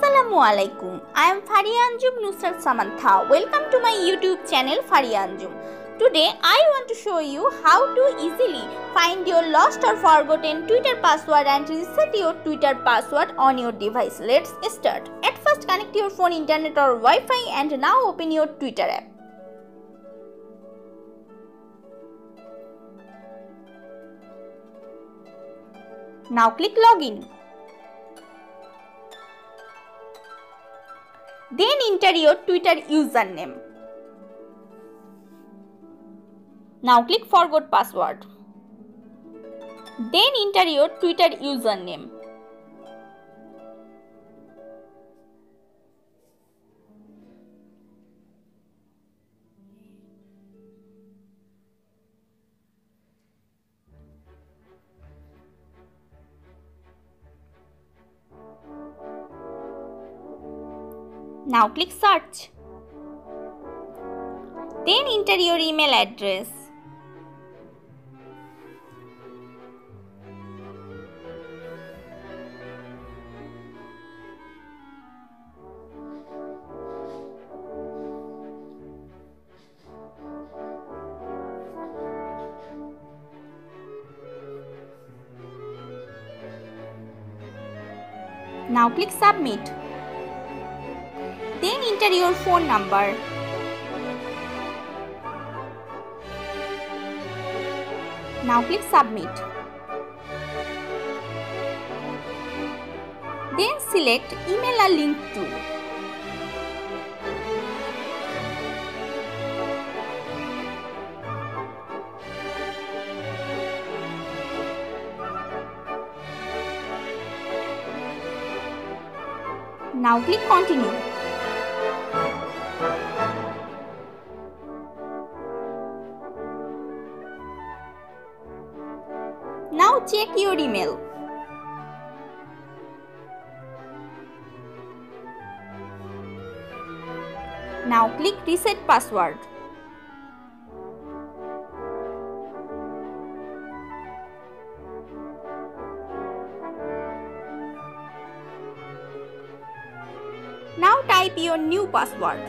alaikum. I am Faria Anjum Nusrat Samantha. Welcome to my YouTube channel Faria Anjum. Today I want to show you how to easily find your lost or forgotten Twitter password and reset your Twitter password on your device. Let's start. At first connect your phone internet or Wi-Fi and now open your Twitter app. Now click login. Then enter your Twitter username. Now click forgot password. Then enter your Twitter username. Now click search. Then enter your email address. Now click submit. Then enter your phone number. Now click submit. Then select email a link to. Now click continue. Now check your email. Now click reset password. Now type your new password.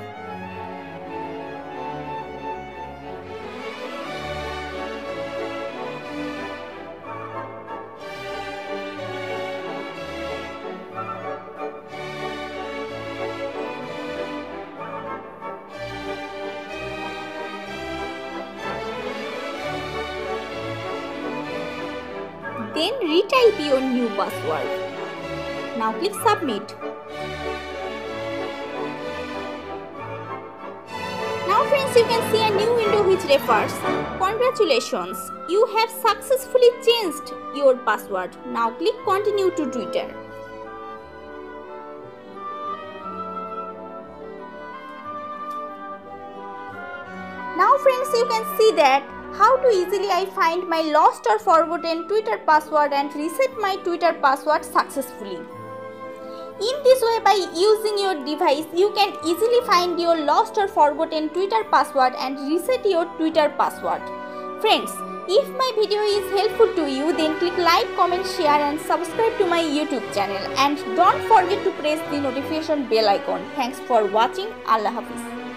Then retype your new password. Now click submit. Now friends you can see a new window which refers Congratulations, you have successfully changed your password. Now click continue to Twitter. Now friends you can see that how to easily I find my lost or forgotten Twitter password and reset my Twitter password successfully. In this way by using your device you can easily find your lost or forgotten Twitter password and reset your Twitter password. Friends, if my video is helpful to you then click like, comment, share and subscribe to my YouTube channel and don't forget to press the notification bell icon. Thanks for watching. Allah Hafiz.